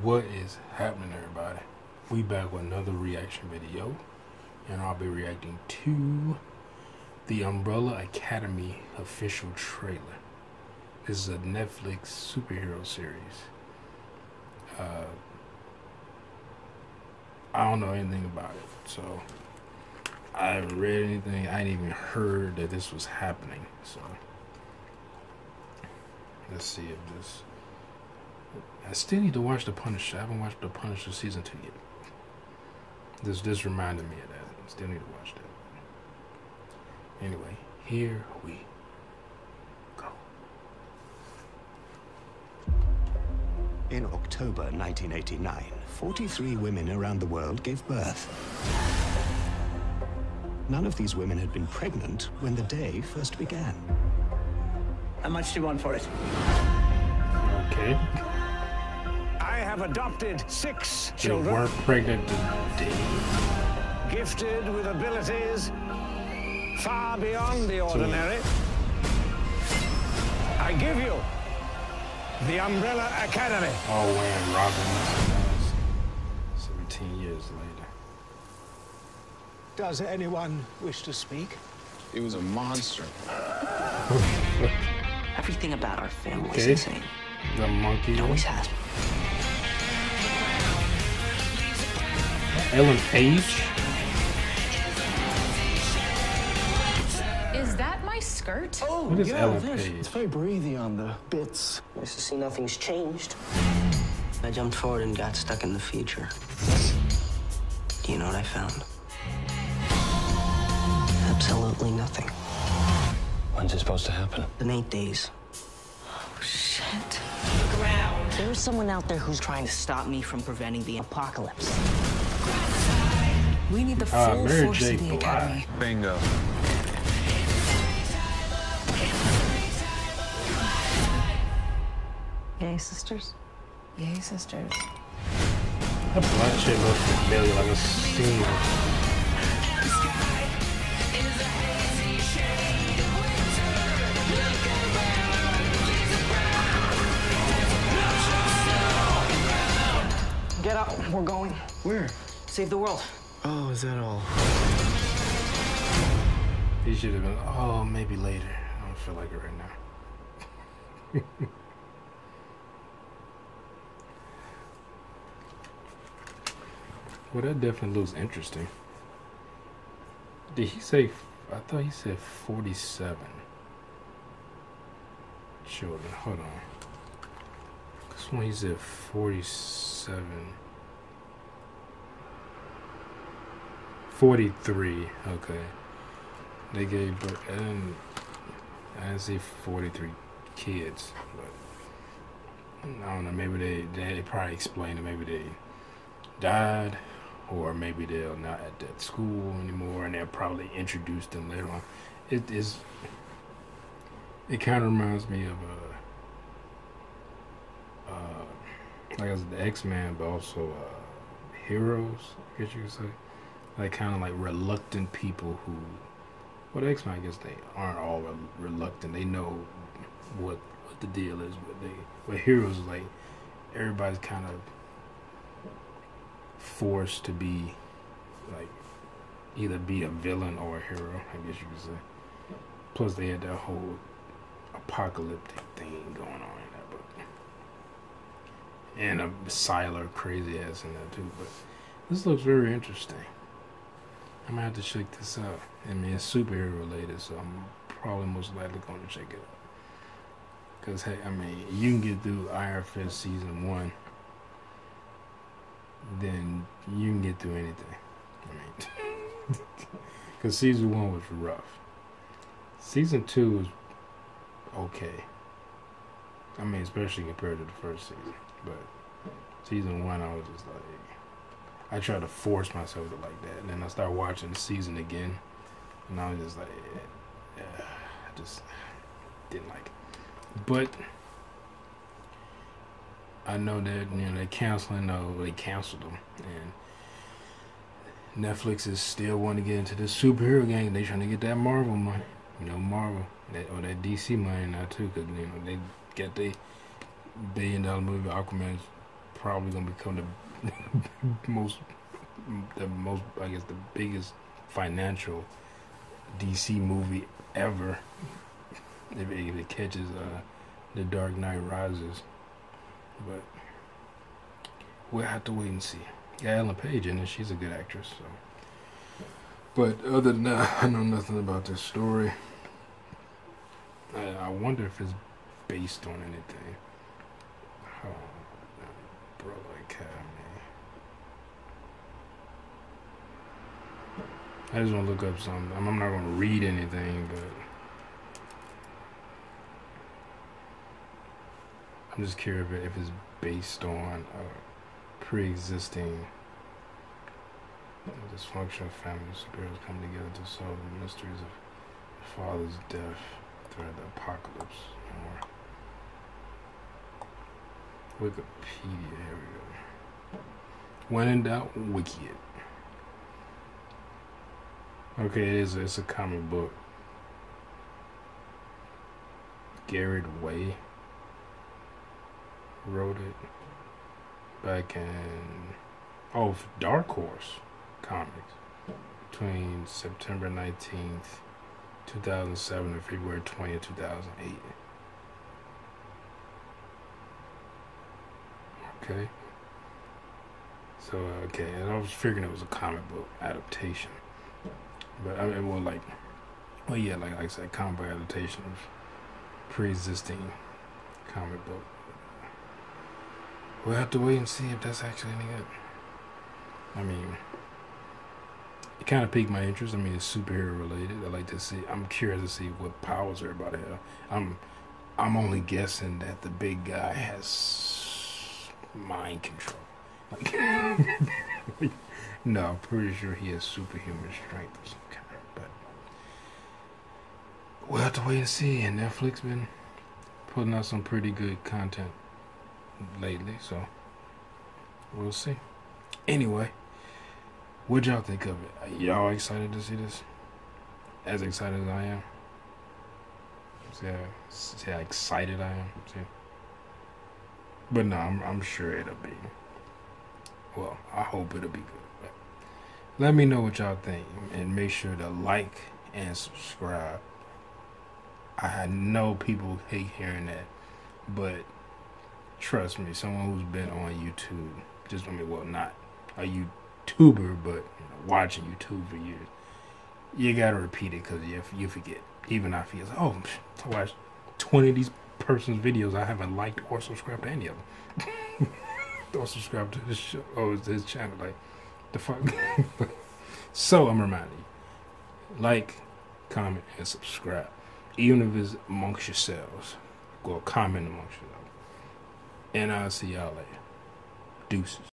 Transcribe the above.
What is happening, everybody? We back with another reaction video, and I'll be reacting to the Umbrella Academy official trailer. This is a Netflix superhero series. Uh, I don't know anything about it, so I haven't read anything. I ain't even heard that this was happening. So let's see if this. I still need to watch The Punisher. I haven't watched The Punisher season two yet. This this reminded me of that. I still need to watch that. Anyway, here we go. In October 1989, 43 women around the world gave birth. None of these women had been pregnant when the day first began. How much do you want for it? Okay. I have adopted six They children, weren't pregnant today. gifted with abilities far beyond the ordinary. I give you the Umbrella Academy. Oh, All wearing Robin. Seventeen years later. Does anyone wish to speak? He was a monster. Everything about our family is insane. The monkey. It always has. Ellen Page. Is that my skirt? Oh, What is yeah, Ellen it is. Page? It's very breathy on the bits. Nice to see nothing's changed. I jumped forward and got stuck in the future. Do you know what I found? Absolutely nothing. When's it supposed to happen? In eight days. Oh, shit. There's someone out there who's trying to stop me from preventing the apocalypse. We need the full Uh, force J. of the Blige. academy. Bingo. Yay, sisters. Yay, sisters. That black shit looks familiar, like a scene. We're going. Where? Save the world. Oh, is that all? He should have been. Oh, maybe later. I don't feel like it right now. well, that definitely looks interesting. Did he say? I thought he said forty-seven children. Hold on. This one he said forty-seven. 43. Okay. They gave birth, and I didn't see 43 kids, but I don't know. Maybe they they probably explained it. Maybe they died, or maybe they're not at that school anymore, and they'll probably introduce them later on. It is. It kind of reminds me of uh, uh, like I said, the X Men, but also uh, Heroes. I guess you could say, like kind of like reluctant people who well, X Men, I guess they aren't all re- reluctant. They know what what the deal is, but they, but heroes like everybody's kind of forced to be like either be a villain or a hero. I guess you could say. Plus, they had that whole apocalyptic thing going on in that book, and a Sylar crazy ass in that too. But this looks very interesting. I'm gonna have to check this out. I mean, it's superhero related, so I'm probably most likely going to check it out. Cause hey, I mean, you can get through Iron Fist season one, then you can get through anything. I mean, cause season one was rough. Season two was okay. I mean, especially compared to the first season, but season one, I was just like. I tried to force myself to like that, and then I started watching the season again, and I was just like, yeah, I just didn't like it. But I know that you know they're canceling, no, they canceled them, and Netflix is still wanting to get into this superhero game. They trying to get that Marvel money, you know, Marvel that or that DC money now too, because you know they got the billion dollar movie Aquaman's probably gonna become the most, the most, I guess, the biggest financial DC movie ever. If it, if it catches uh, the Dark Knight Rises, but we'll have to wait and see. Yeah, Ellen Page in it. She's a good actress. So. But other than that, I know nothing about this story. I, I wonder if it's based on anything. Oh, Umbrella Academy. I just want to look up something. I'm, not going to read anything, but I'm just curious if, it's based on a pre-existing dysfunctional family. Spirits come together to solve the mysteries of the father's death throughout the apocalypse. Or Wikipedia, here we go. When in doubt, wiki it. Okay, it is. It's a comic book. Gerard Way wrote it back in oh Dark Horse comics between September nineteenth, two thousand seven, and February twentieth, two thousand eight. Okay. So okay, and I was figuring it was a comic book adaptation. But I mean, well, like, well, yeah, like, like I said, comic book adaptation of pre-existing comic book. We'll have to wait and see if that's actually any good. I mean, it kind of piqued my interest. I mean, it's superhero related. I like to see. I'm curious to see what powers are about to have. I'm, I'm only guessing that the big guy has mind control. Like, no, I'm pretty sure he has superhuman strength or some kind. But we'll have to wait and see. And Netflix been putting out some pretty good content lately, so we'll see. Anyway, what y'all think of it? Y'all excited to see this? As excited as I am. See how, see how excited I am. See? But no, I'm, I'm sure it'll be. Well, I hope it'll be good. But let me know what y'all think and make sure to like and subscribe. I know people hate hearing that, but trust me, someone who's been on YouTube, just I mean, well, not a YouTuber, but watching YouTube for years, you gotta repeat it because you you forget. Even I feel, oh, I watched twenty of these person's videos. I haven't liked or subscribed to any of them. or subscribe to his show oh, or his channel. Like the fuck. so I'm reminding you, like, comment, and subscribe, even if it's amongst yourselves. Go comment amongst yourselves. And I'll see y'all later. Deuces.